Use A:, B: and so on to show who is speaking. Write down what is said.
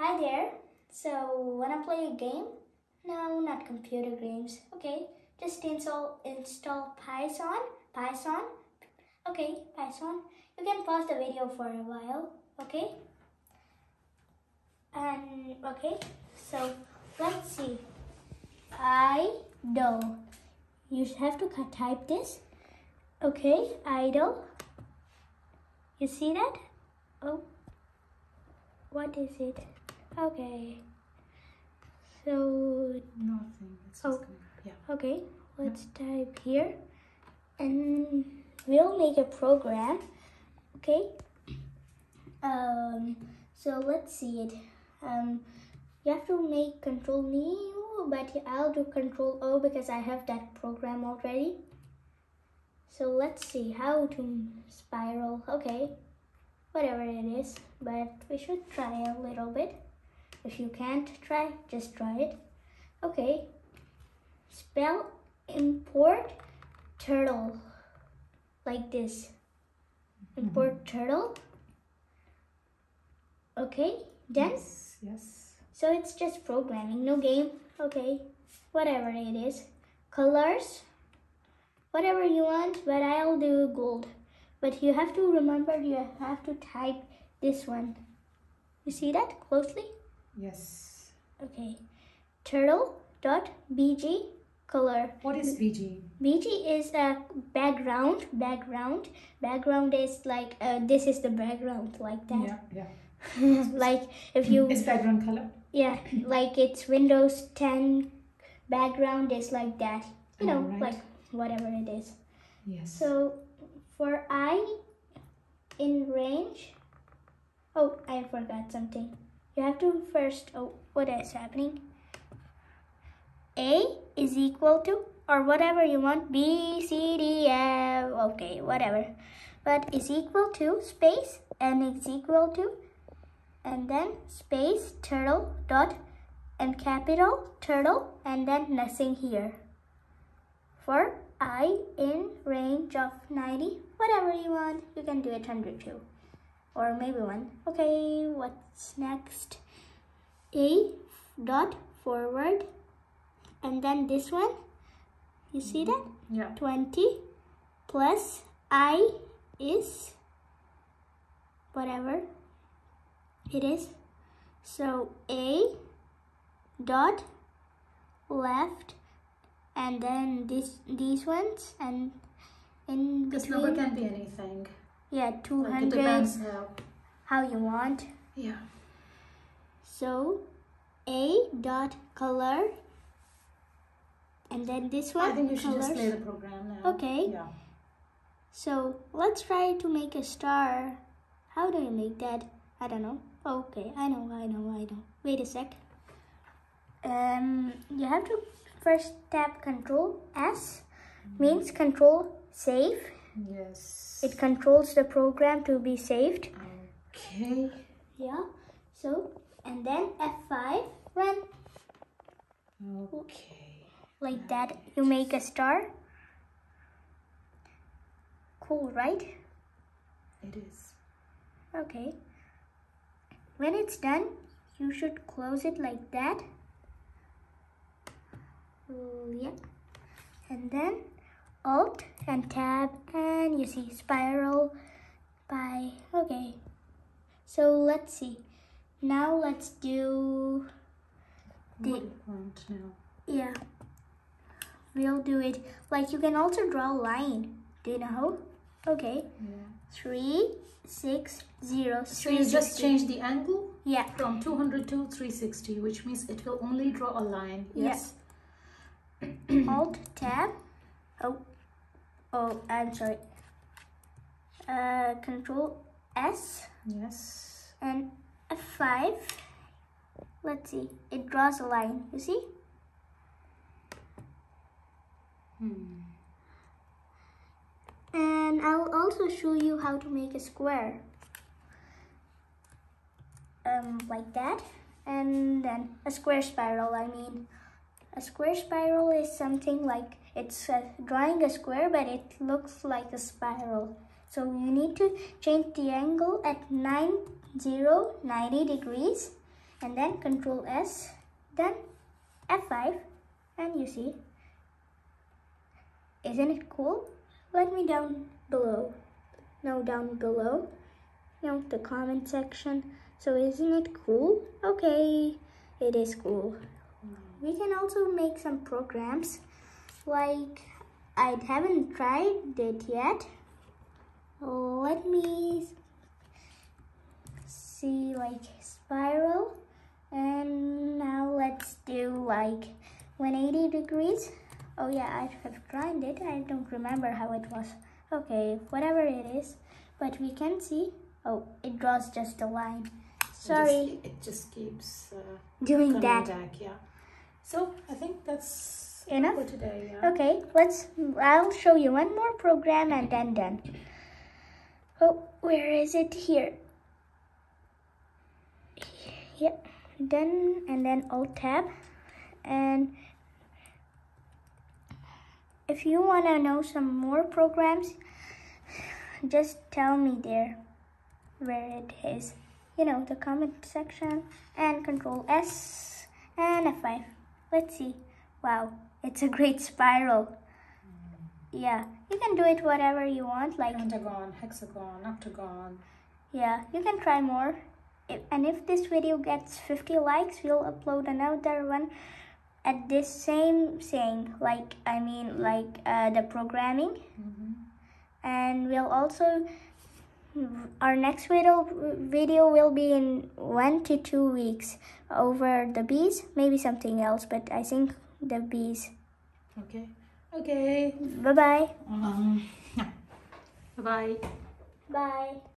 A: Hi there. So, wanna play a game? No, not computer games. Okay, just install install Python. Python. Okay, Python. You can pause the video for a while. Okay. And okay, so let's see. Idle. You have to type this. Okay, idle. You see that? Oh, what is it? Okay. So,
B: Nothing. It's
A: Oh.
B: yeah.
A: okay, let's type here and we'll make a program. Okay. Um, so let's see it. Um, you have to make control new, but I'll do control O because I have that program already. So let's see how to spiral. Okay, whatever it is, but we should try a little bit. If you can't try, just try it. Okay, spell import turtle like this. Import mm-hmm. turtle. Okay, then
B: Yes. Yes.
A: so it's just programming, no game. Okay, whatever it is. Colors, whatever you want, but I'll do gold. But you have to remember you have to type this one. You see that closely?
B: Yes.
A: Okay. Turtle dot bg color.
B: What is BG?
A: BG is a background. Background. Background is like uh, this is the background like that.
B: Yeah. Yeah.
A: like if you
B: It's background color.
A: yeah, like it's Windows 10 background is like that. You know,
B: Alright.
A: like whatever it is.
B: Yes.
A: So for I in range, oh, I forgot something. You have to first, oh, what is happening? A is equal to, or whatever you want, B, C, D, F, okay, whatever. But is equal to space, and it's equal to, and then space, turtle, dot, and capital, turtle, and then nothing here for i in range of 90 whatever you want you can do it 102 or maybe one. Okay what's next? A dot forward. And then this one? You see that?
B: Yeah.
A: 20 plus i is whatever it is. So a dot left and then this these ones and in
B: This
A: between
B: number can be anything.
A: Yeah
B: Like, it
A: 200
B: depends how.
A: how you want
B: Yeah.
A: so a dot color and then this one
B: I think you should just play the program now.
A: Okay.
B: Yeah.
A: So let's try to make a star. How do you make that? I don't know. Okay, I know, I know, I know. Wait a sec. Um, you have to first tap Control S, means Control Save.
B: Yes.
A: It controls the program to be saved.
B: Okay.
A: Yeah. So and then F5 run
B: Okay.
A: like that. You make a star. Cool, right?
B: It is.
A: Okay. When it's done, you should close it like that. Oh, yeah. And then Alt and Tab and you see spiral by okay. So let's see. Now let's do The-
B: what do you want now?
A: yeah. We'll do it like you can also draw a line. Do you know? Okay.
B: Yeah.
A: Three, six, zero.
B: So you just change the angle
A: Yeah.
B: from 200 to 360, which means it will only draw a line.
A: Yeah.
B: Yes.
A: Alt tab. Oh, oh, I'm sorry. Uh, Control S
B: Yes.
A: and F5. Let's see. It draws a line. You see?
B: Hmm.
A: And I'll also show you how to make a square. Um, like that. And then a square spiral, I mean. A square spiral is something like it's drawing a square, but it looks like a spiral. So you need to change the angle at 9, 0, 90 degrees. and then control S, then F5 and you see. Isn't it cool? Let me down below. No, down below. No, the comment section. So isn't it cool? Okay, it is cool. We can also make some programs like I haven't tried it yet. Let me see like spiral and now let's do like 180 degrees. Oh yeah, I have tried it. I don't remember how it was. Okay, whatever it is. But we can see, oh, it draws just a line. Sorry,
B: It just, it just keeps uh,
A: doing that.
B: back, yeah. So I think that's
A: Enough?
B: for today, yeah.
A: Okay, let's, I'll show you one more program and then done. Oh, where is it? Here. Yep, done and then Alt Tab. And if you want to know some more programs, just tell me there where it is. You know, the comment section and Control S and F5. Let's see. Wow, it's a great spiral. Yeah, you can do it whatever you want. Like,
B: Pentagon, hexagon, octagon.
A: yeah, you can try more. If, and if this video gets 50 likes, we'll upload another one at this same thing. Like, I mean, like uh, the programming.
B: Mhm.
A: And we'll also, our next video, video will be in one to two weeks over the bees, maybe something else, but I think the bees.
B: Okay. Okay.
A: Bye-bye.
B: Um, yeah. Bye bye.
A: Bye.